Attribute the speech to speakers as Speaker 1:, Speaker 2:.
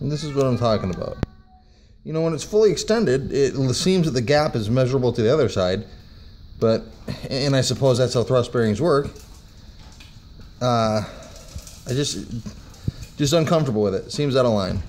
Speaker 1: And this is what I'm talking about. You know, when it's fully extended, it seems that the gap is measurable to the other side, but, and I suppose that's how thrust bearings work. Uh, I just, just uncomfortable with it. Seems out of line.